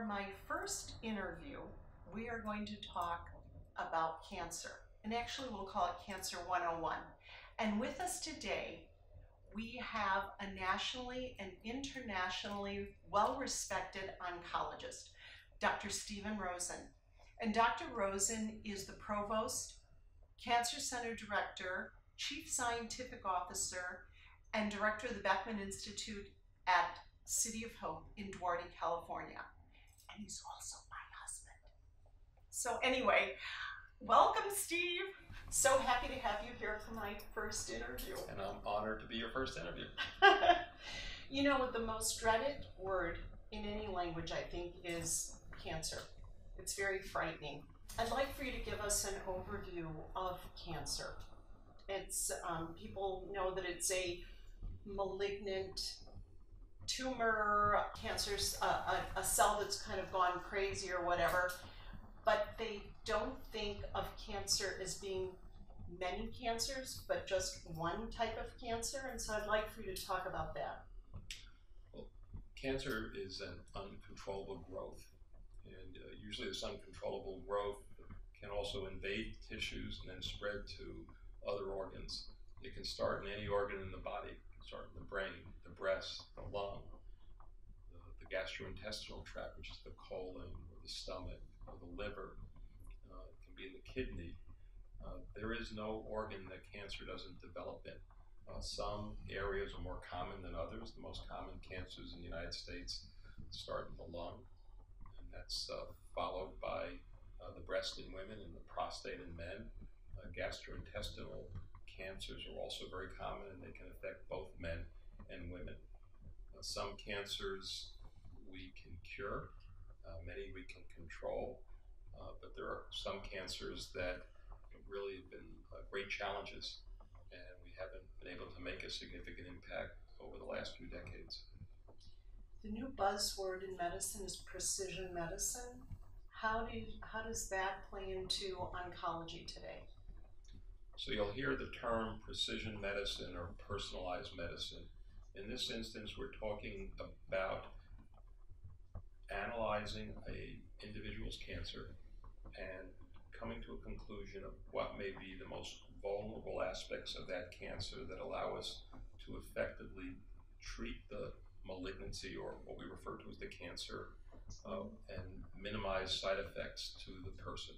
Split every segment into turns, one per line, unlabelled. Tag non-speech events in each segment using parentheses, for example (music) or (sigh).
For my first interview, we are going to talk about cancer. And actually, we'll call it Cancer 101. And with us today, we have a nationally and internationally well respected oncologist, Dr. Steven Rosen. And Dr. Rosen is the provost, cancer center director, chief scientific officer, and director of the Beckman Institute at City of Hope in Duarte, California. And he's also my husband. So, anyway, welcome, Steve. So happy to have you here for my first interview.
And I'm honored to be your first interview. (laughs)
you know, the most dreaded word in any language, I think, is cancer. It's very frightening. I'd like for you to give us an overview of cancer. It's um, people know that it's a malignant tumor, cancer's a, a, a cell that's kind of gone crazy or whatever, but they don't think of cancer as being many cancers, but just one type of cancer. And so I'd like for you to talk about that.
Well, cancer is an uncontrollable growth, and uh, usually this uncontrollable growth can also invade tissues and then spread to other organs. It can start in any organ in the body. It can start in the breast, the lung, the, the gastrointestinal tract, which is the colon or the stomach or the liver. Uh, it can be in the kidney. Uh, there is no organ that cancer doesn't develop in. Uh, some areas are more common than others. The most common cancers in the United States start in the lung, and that's uh, followed by uh, the breast in women and the prostate in men. Uh, gastrointestinal cancers are also very common and they can affect both men and women. Uh, some cancers we can cure, uh, many we can control, uh, but there are some cancers that really have been uh, great challenges and we haven't been able to make a significant impact over the last few decades.
The new buzzword in medicine is precision medicine. How, do you, how does that play into oncology today?
So you'll hear the term precision medicine or personalized medicine. In this instance, we're talking about analyzing a individual's cancer and coming to a conclusion of what may be the most vulnerable aspects of that cancer that allow us to effectively treat the malignancy or what we refer to as the cancer uh, and minimize side effects to the person.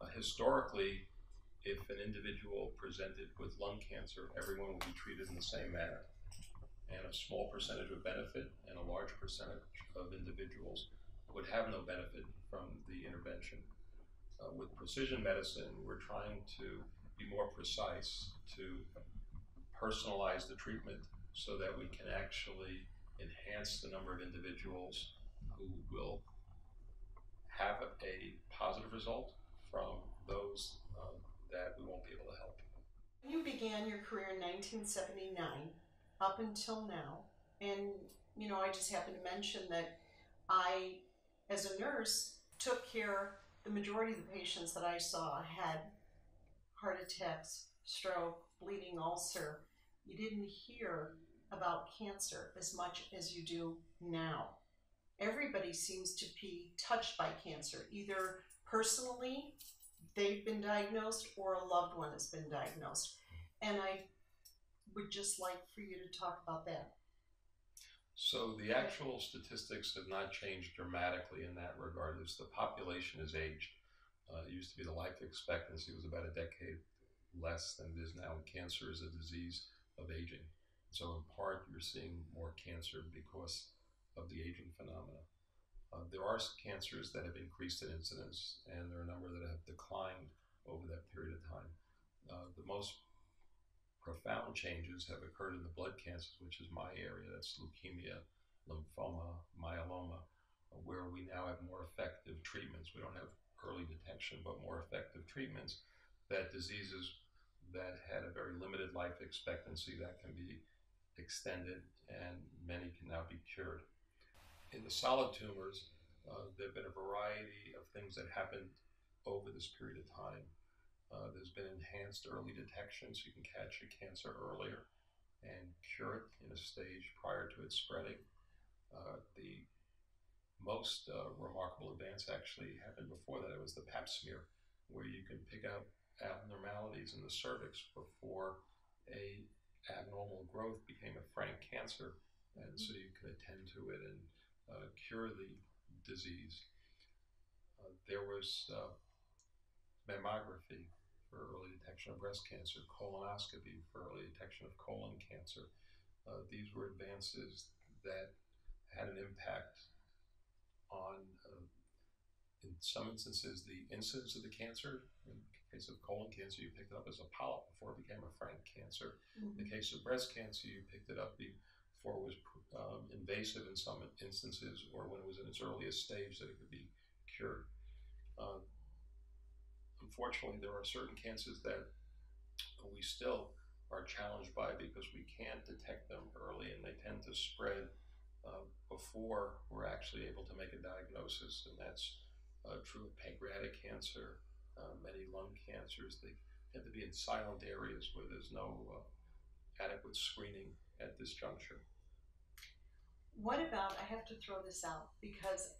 Uh, historically, if an individual presented with lung cancer, everyone would be treated in the same manner. And a small percentage would benefit, and a large percentage of individuals would have no benefit from the intervention. Uh, with precision medicine, we're trying to be more precise, to personalize the treatment so that we can actually enhance the number of individuals who will have a positive result from those um, that we won't be able to help.
You began your career in 1979 up until now, and you know, I just happened to mention that I, as a nurse, took care. The majority of the patients that I saw had heart attacks, stroke, bleeding ulcer. You didn't hear about cancer as much as you do now everybody seems to be touched by cancer, either personally, they've been diagnosed, or a loved one has been diagnosed. And I would just like for you to talk about that.
So the actual statistics have not changed dramatically in that regard. As the population has aged, uh, it used to be the life expectancy was about a decade less than it is now. and Cancer is a disease of aging. So in part, you're seeing more cancer because of the aging phenomena. Uh, there are cancers that have increased in incidence, and there are a number that have declined over that period of time. Uh, the most profound changes have occurred in the blood cancers, which is my area. That's leukemia, lymphoma, myeloma, where we now have more effective treatments. We don't have early detection, but more effective treatments that diseases that had a very limited life expectancy that can be extended and many can now be cured. In the solid tumors, uh, there have been a variety of things that happened over this period of time. Uh, there's been enhanced early detection, so you can catch a cancer earlier and cure it in a stage prior to it spreading. Uh, the most uh, remarkable advance actually happened before that. It was the Pap smear, where you can pick out abnormalities in the cervix before a abnormal growth became a frank cancer, and so you can attend to it and uh, cure the disease. Uh, there was uh, mammography for early detection of breast cancer, colonoscopy for early detection of colon cancer. Uh, these were advances that had an impact on, uh, in some instances, the incidence of the cancer. In the case of colon cancer, you picked it up as a polyp before it became a frank cancer.
Mm-hmm.
In the case of breast cancer, you picked it up before it was um, invasive in some instances, or when it was in its earliest stage that it could be cured. Uh, unfortunately, there are certain cancers that we still are challenged by because we can't detect them early and they tend to spread uh, before we're actually able to make a diagnosis. And that's uh, true of pancreatic cancer, uh, many lung cancers. They tend to be in silent areas where there's no uh, adequate screening at this juncture.
What about, I have to throw this out because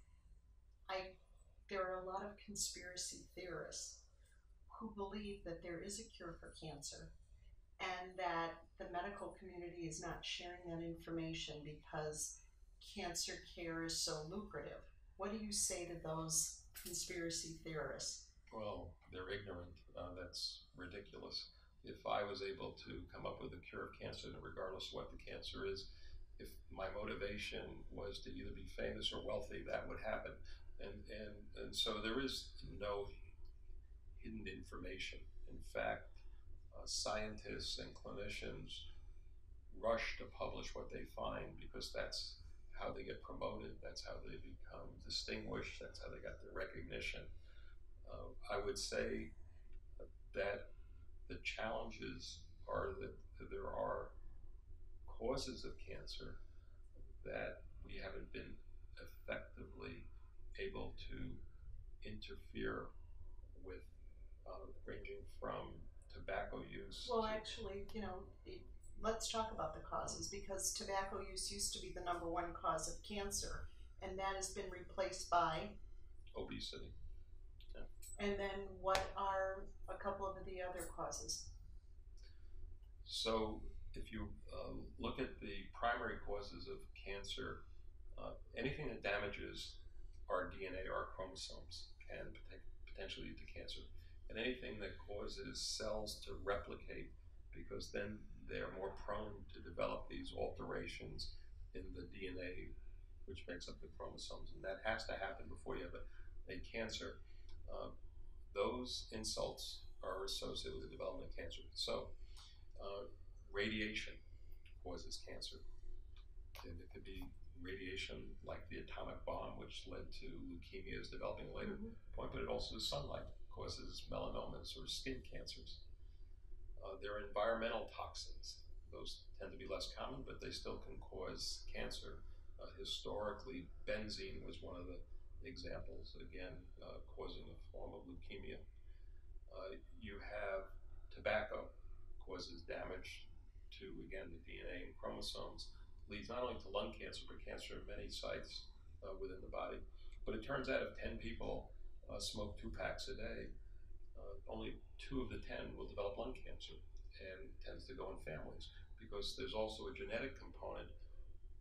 I there are a lot of conspiracy theorists who believe that there is a cure for cancer and that the medical community is not sharing that information because cancer care is so lucrative. What do you say to those conspiracy theorists?
Well, they're ignorant. Uh, that's ridiculous. If I was able to come up with a cure of cancer, regardless of what the cancer is, if my motivation was to either be famous or wealthy, that would happen. And, and, and so there is no hidden information. In fact, uh, scientists and clinicians rush to publish what they find because that's how they get promoted, that's how they become distinguished, that's how they got their recognition. Uh, I would say that the challenges are that there are causes of cancer that we haven't been effectively able to interfere with, uh, ranging from tobacco use.
Well,
to-
actually, you know, it- let's talk about the causes because tobacco use used to be the number one cause of cancer, and that has been replaced by.
obesity.
And then, what are a couple of the other causes?
So, if you uh, look at the primary causes of cancer, uh, anything that damages our DNA, or our chromosomes, can pot- potentially lead to cancer. And anything that causes cells to replicate, because then they're more prone to develop these alterations in the DNA, which makes up the chromosomes. And that has to happen before you have a, a cancer. Uh, those insults are associated with the development of cancer. So, uh, radiation causes cancer. And it could be radiation like the atomic bomb, which led to leukemias developing later
Mhm.
point, but it also is sunlight causes melanomas or skin cancers. Uh, there are environmental toxins. Those tend to be less common, but they still can cause cancer. Uh, historically, benzene was one of the examples, again, uh, causing a form of leukemia. Uh, you have tobacco causes damage to, again, the DNA and chromosomes, leads not only to lung cancer, but cancer in many sites uh, within the body. But it turns out if 10 people uh, smoke two packs a day, uh, only two of the 10 will develop lung cancer and tends to go in families because there's also a genetic component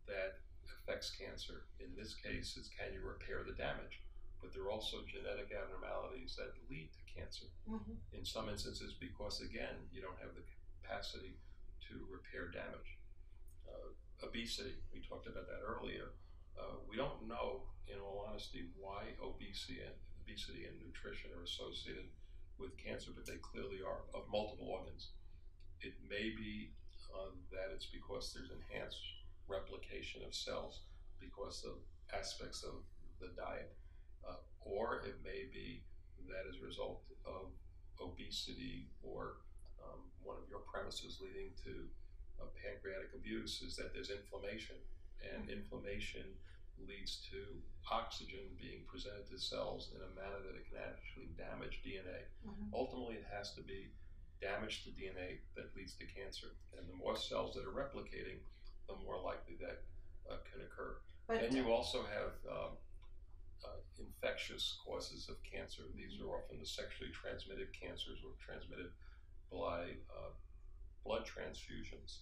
that affects cancer. In this case, it's can you repair the damage? But there are also genetic abnormalities that lead to cancer.
Mhm.
In some instances, because again, you don't have the capacity to repair damage. Uh, obesity, we talked about that earlier. Uh, we don't know, in all honesty, why obesity and, obesity and nutrition are associated with cancer, but they clearly are of multiple organs. It may be uh, that it's because there's enhanced replication of cells because of aspects of the diet, uh, or it may be that as a result of obesity or um, one of your premises leading to uh, pancreatic abuse is that there's inflammation, and inflammation leads to oxygen being presented to cells in a manner that it can actually damage DNA.
Mhm.
Ultimately, it has to be damage to DNA that leads to cancer, and the more cells that are replicating, the more likely that uh, can occur.
But
And you also have um, uh, infectious causes of cancer. These are often the sexually transmitted cancers or transmitted by uh, blood transfusions.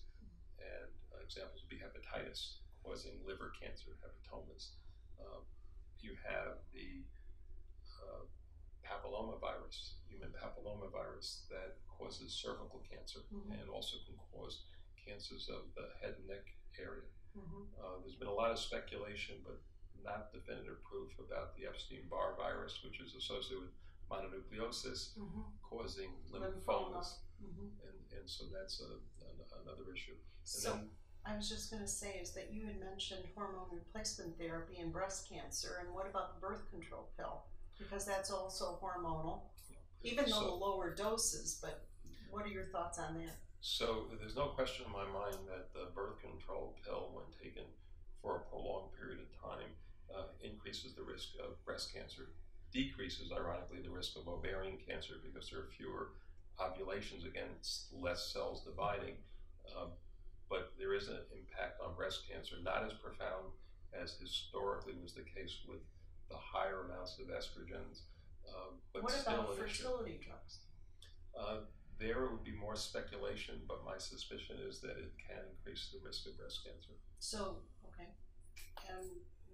And uh, examples would be hepatitis causing liver cancer, hepatomas. Uh, you have the uh, papillomavirus, human papillomavirus, that causes cervical cancer
Mhm.
and also can cause cancers of the head and neck area.
Mhm.
Uh, there's been a lot of speculation, but not definitive proof about the Epstein-Barr virus, which is associated with mononucleosis
Mhm.
causing
Lymphoma.
lymphomas,
Mhm.
and, and so that's a, an, another issue. And
So
then,
I was just going to say is that you had mentioned hormone replacement therapy and breast cancer, and what about the birth control pill? Because that's also hormonal, even though
so,
the lower doses. But what are your thoughts on that?
so there's no question in my mind that the birth control pill, when taken for a prolonged period of time, uh, increases the risk of breast cancer, decreases, ironically, the risk of ovarian cancer because there are fewer ovulations, again, it's less cells dividing. Um, but there is an impact on breast cancer, not as profound as historically was the case with the higher amounts of estrogens, um, but
what
still
about
an issue.
fertility drugs?
Uh, there would be more speculation, but my suspicion is that it can increase the risk of breast cancer.
So okay, and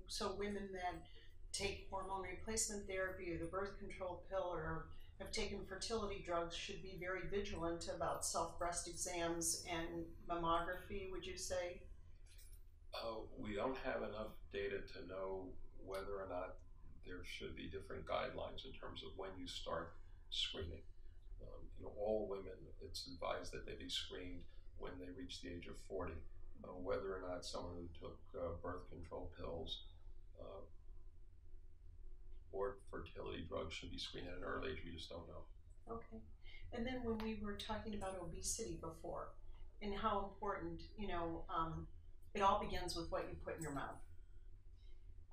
so women that take hormone replacement therapy or the birth control pill or have taken fertility drugs should be very vigilant about self breast exams and mammography. Would you say?
Uh, we don't have enough data to know whether or not there should be different guidelines in terms of when you start screening. Um, you know, all women, it's advised that they be screened when they reach the age of 40. Uh, whether or not someone who took uh, birth control pills uh, fertility drugs should be screened at an early age, we just don't know.
Okay. And then when we were talking about obesity before and how important, you know, um, it all begins with what you put in your mouth.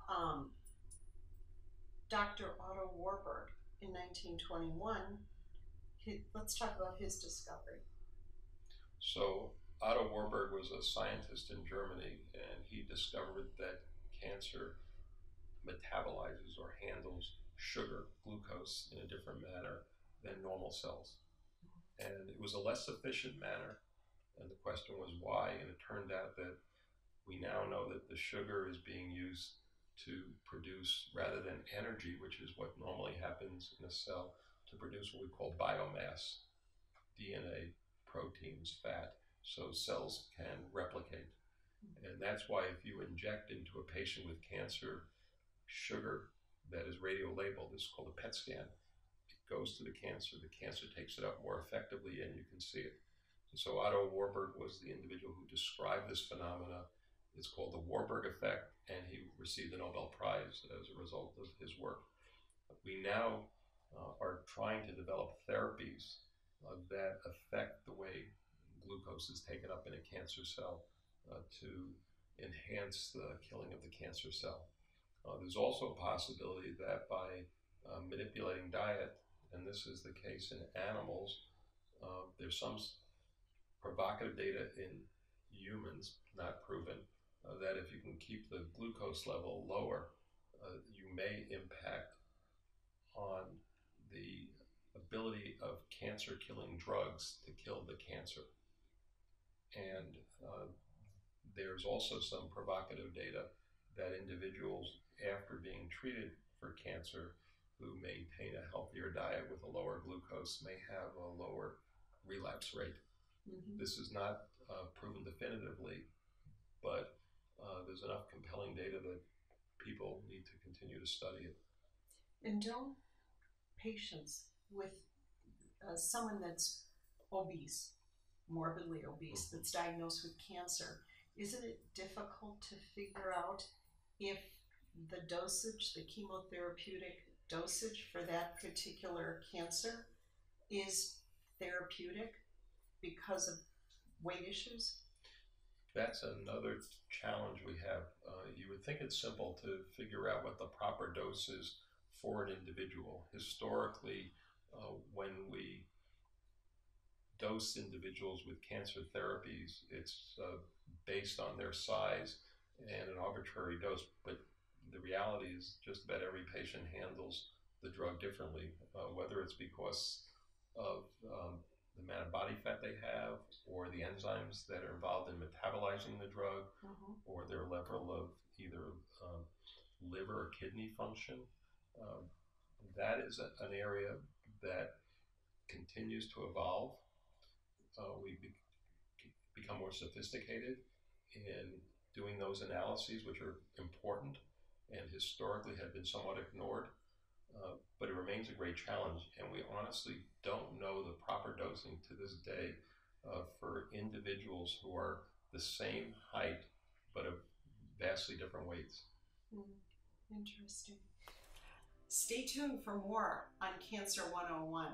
Um, Dr. Otto Warburg in 1921, he, let's talk about his discovery.
So Otto Warburg was a scientist in Germany, and he discovered that cancer metabolizes or handles sugar, glucose, in a different manner than normal cells. And it was a less efficient manner, and the question was why, and it turned out that we now know that the sugar is being used to produce, rather than energy, which is what normally happens in a cell, to produce what we call biomass, DNA, proteins, fat, so cells can replicate. And that's why if you inject into a patient with cancer sugar that is radio labeled, it's called a PET scan, it goes to the cancer, the cancer takes it up more effectively, and you can see it. And so Otto Warburg was the individual who described this phenomena. It's called the Warburg effect, and he received the Nobel Prize as a result of his work. We now uh, are trying to develop therapies uh, that affect the way glucose is taken up in a cancer cell uh, to enhance the killing of the cancer cell. Uh, there's also a possibility that by uh, manipulating diet, and this is the case in animals, uh, there's some provocative data in humans, not proven, uh, that if you can keep the glucose level lower, uh, you may impact on the ability of cancer killing drugs to kill the cancer. And uh, there's also some provocative data that individuals, after being treated for cancer, who maintain a healthier diet with a lower glucose may have a lower relapse rate.
Mhm.
This is not uh, proven definitively, but uh, there's enough compelling data that people need to continue to study it.
And don't patients with uh, someone that's obese, morbidly obese, that's diagnosed with cancer, isn't it difficult to figure out if the dosage, the chemotherapeutic dosage for that particular cancer is therapeutic because of weight issues?
That's another challenge we have. Uh, you would think it's simple to figure out what the proper dose is for an individual. Historically, uh, when we dose individuals with cancer therapies, it's uh, based on their size and an arbitrary dose, but the reality is just about every patient handles the drug differently, uh, whether it's because of um, the amount of body fat they have, or the enzymes that are involved in metabolizing the drug,
Mhm.
or their level of either um, liver or kidney function. Um, that is a, an area that continues to evolve. Uh, we be, become more sophisticated in doing those analyses, which are important and historically have been somewhat ignored. Uh, but it remains a great challenge, and we honestly don't know the proper dosing to this day uh, for individuals who are the same height but of vastly different weights.
Interesting. Stay tuned for more on Cancer 101.